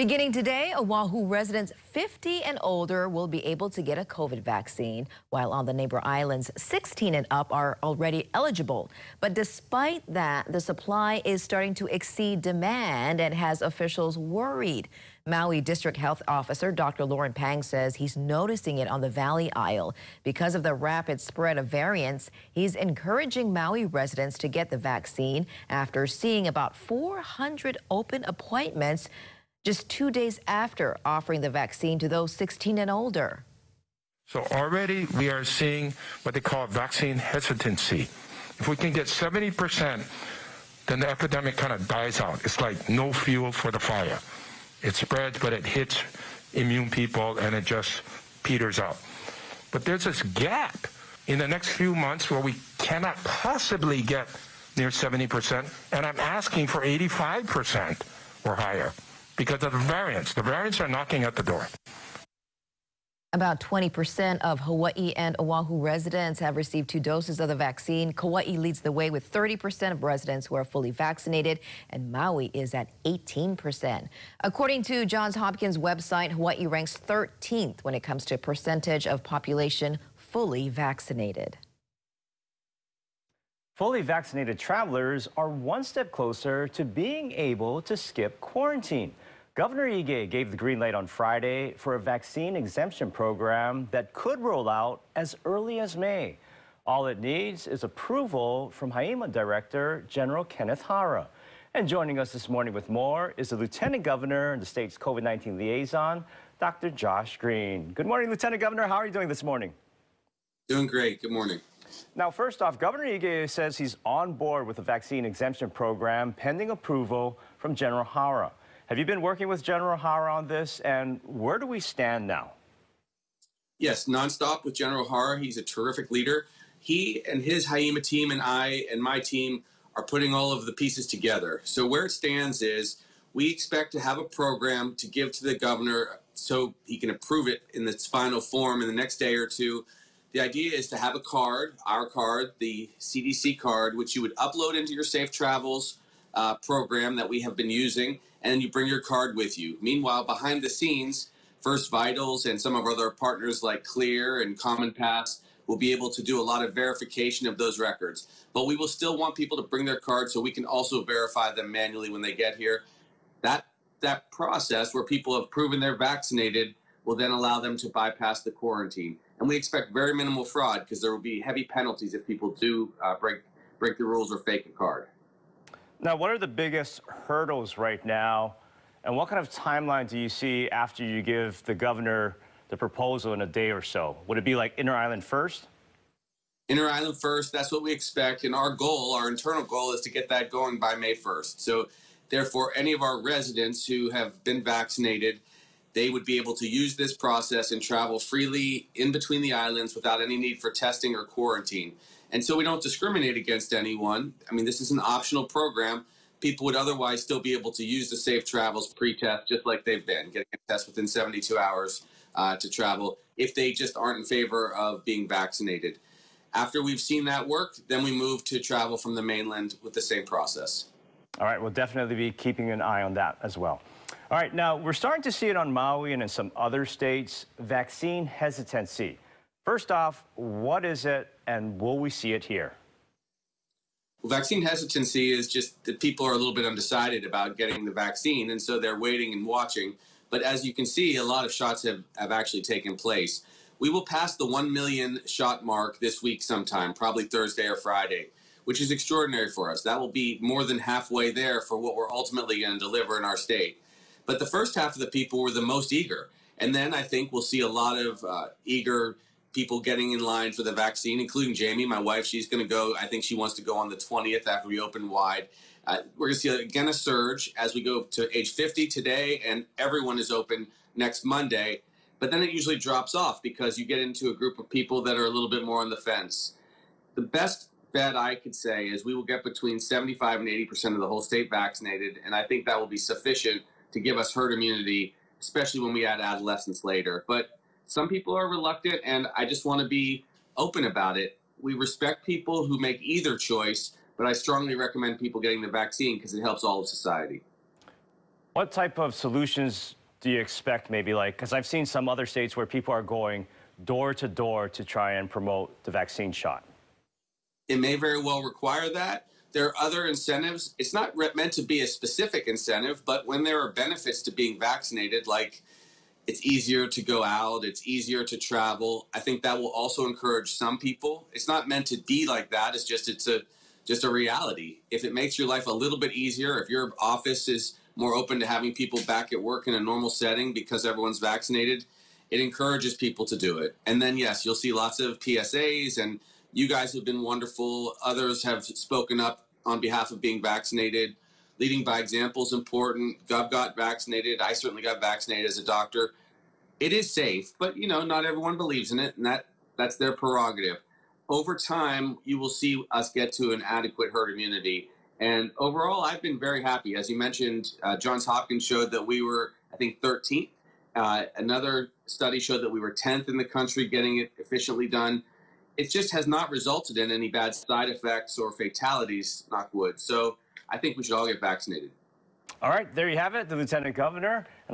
Beginning today, Oahu residents 50 and older will be able to get a COVID vaccine, while on the neighbor islands, 16 and up are already eligible. But despite that, the supply is starting to exceed demand and has officials worried. Maui District Health Officer Dr. Lorrin Pang says he's noticing it on the Valley Isle. Because of the rapid spread of variants, he's encouraging Maui residents to get the vaccine after seeing about 400 open appointments just two days after offering the vaccine to those 16 and older. So already we are seeing what they call vaccine hesitancy. If we can get 70%, then the epidemic kind of dies out. It's like no fuel for the fire. It spreads, but it hits immune people and it just peters out. But there's this gap in the next few months where we cannot possibly get near 70%, and I'm asking for 85% or higher because of the variants. The variants are knocking at the door. About 20% of Hawaii and Oahu residents have received two doses of the vaccine. Kauai leads the way with 30% of residents who are fully vaccinated, and Maui is at 18%. According to Johns Hopkins website, Hawaii ranks 13th when it comes to percentage of population fully vaccinated. Fully vaccinated travelers are one step closer to being able to skip quarantine. Governor Ige gave the green light on Friday for a vaccine exemption program that could roll out as early as May. All it needs is approval from HIEMA Director General Kenneth Hara. And joining us this morning with more is the Lieutenant Governor and the state's COVID-19 liaison, Dr. Josh Green. Good morning, Lieutenant Governor. How are you doing this morning? Doing great. Good morning. Now, first off, Governor Ige says he's on board with the vaccine exemption program pending approval from General Hara. Have you been working with General Hara on this, and where do we stand now? Yes, nonstop with General Hara. He's a terrific leader. He and his HIEMA team and I and my team are putting all of the pieces together. So where it stands is we expect to have a program to give to the governor so he can approve it in its final form in the next day or two the idea is to have a card, our card, the CDC card, which you would upload into your Safe Travels uh, program that we have been using, and you bring your card with you. Meanwhile, behind the scenes, First Vitals and some of our other partners like Clear and Common Pass will be able to do a lot of verification of those records. But we will still want people to bring their cards so we can also verify them manually when they get here. That that process where people have proven they're vaccinated will then allow them to bypass the quarantine and we expect very minimal fraud because there will be heavy penalties if people do uh, break break the rules or fake a card. Now, what are the biggest hurdles right now, and what kind of timeline do you see after you give the governor the proposal in a day or so? Would it be like Inter Island first? Inter Island first. That's what we expect, and our goal, our internal goal, is to get that going by May 1st. So, therefore, any of our residents who have been vaccinated they would be able to use this process and travel freely in between the islands without any need for testing or quarantine. And so we don't discriminate against anyone. I mean, this is an optional program. People would otherwise still be able to use the Safe Travels pre-test just like they've been, getting a test within 72 hours uh, to travel if they just aren't in favor of being vaccinated. After we've seen that work, then we move to travel from the mainland with the same process. All right, we'll definitely be keeping an eye on that as well. All right, now we're starting to see it on Maui and in some other states, vaccine hesitancy. First off, what is it and will we see it here? Well, vaccine hesitancy is just that people are a little bit undecided about getting the vaccine, and so they're waiting and watching. But as you can see, a lot of shots have, have actually taken place. We will pass the 1 million shot mark this week sometime, probably Thursday or Friday, which is extraordinary for us. That will be more than halfway there for what we're ultimately going to deliver in our state. But the first half of the people were the most eager. And then I think we'll see a lot of uh, eager people getting in line for the vaccine, including Jamie, my wife. She's going to go. I think she wants to go on the 20th after we open wide. Uh, we're going to see again a surge as we go to age 50 today, and everyone is open next Monday. But then it usually drops off because you get into a group of people that are a little bit more on the fence. The best bet I could say is we will get between 75 and 80 percent of the whole state vaccinated, and I think that will be sufficient to give us herd immunity, especially when we add adolescents later. But some people are reluctant, and I just want to be open about it. We respect people who make either choice, but I strongly recommend people getting the vaccine because it helps all of society. What type of solutions do you expect maybe like, because I've seen some other states where people are going door to door to try and promote the vaccine shot. It may very well require that. There are other incentives. It's not meant to be a specific incentive, but when there are benefits to being vaccinated, like it's easier to go out, it's easier to travel, I think that will also encourage some people. It's not meant to be like that. It's just it's a just a reality. If it makes your life a little bit easier, if your office is more open to having people back at work in a normal setting because everyone's vaccinated, it encourages people to do it. And then, yes, you'll see lots of PSAs, and you guys have been wonderful. Others have spoken up on behalf of being vaccinated. Leading by example is important. Gov got vaccinated. I certainly got vaccinated as a doctor. It is safe, but you know, not everyone believes in it, and that that's their prerogative. Over time, you will see us get to an adequate herd immunity. And overall, I've been very happy. As you mentioned, uh, Johns Hopkins showed that we were, I think, 13th. Uh, another study showed that we were 10th in the country getting it efficiently done. It just has not resulted in any bad side effects or fatalities, knock wood. So I think we should all get vaccinated. All right, there you have it, the Lieutenant Governor.